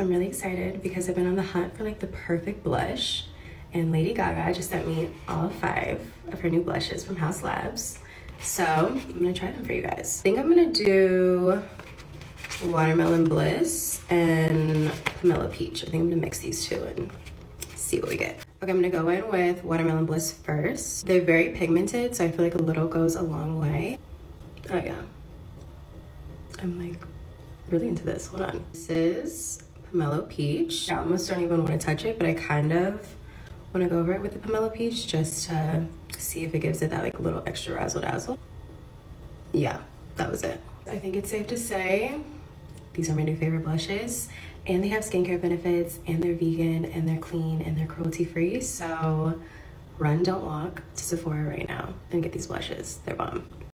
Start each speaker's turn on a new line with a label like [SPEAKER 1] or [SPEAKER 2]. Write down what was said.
[SPEAKER 1] I'm really excited because I've been on the hunt for like the perfect blush and Lady Gaga just sent me all five of her new blushes from Haus Labs. So I'm gonna try them for you guys. I think I'm gonna do Watermelon Bliss and Pomelo Peach. I think I'm gonna mix these two and see what we get. Okay, I'm gonna go in with Watermelon Bliss first. They're very pigmented, so I feel like a little goes a long way. Oh yeah. I'm like really into this, hold on. This is Pomelo Peach. I almost don't even wanna touch it, but I kind of wanna go over it with the Pomelo Peach just to see if it gives it that like little extra razzle dazzle. Yeah, that was it. I think it's safe to say these are my new favorite blushes and they have skincare benefits and they're vegan and they're clean and they're cruelty free. So run, don't walk to Sephora right now and get these blushes. They're bomb.